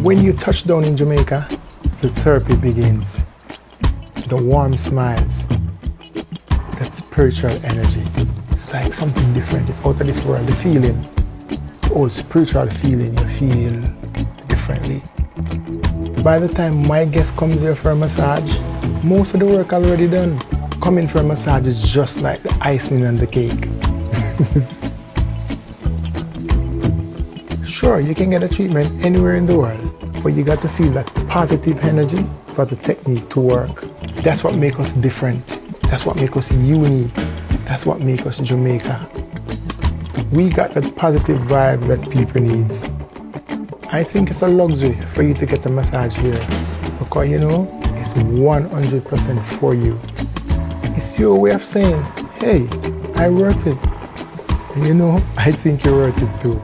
When you touch down in Jamaica, the therapy begins. The warm smiles, that spiritual energy. It's like something different. It's out of this world. The feeling, the old spiritual feeling, you feel differently. By the time my guest comes here for a massage, most of the work already done. Coming for a massage is just like the icing on the cake. sure, you can get a treatment anywhere in the world, but you got to feel that positive energy for the technique to work. That's what makes us different. That's what makes us unique. That's what makes us Jamaica. We got that positive vibe that people need. I think it's a luxury for you to get a massage here because you know it's 100% for you. It's your way of saying, hey, I worth it. And you know, I think you're worth it too.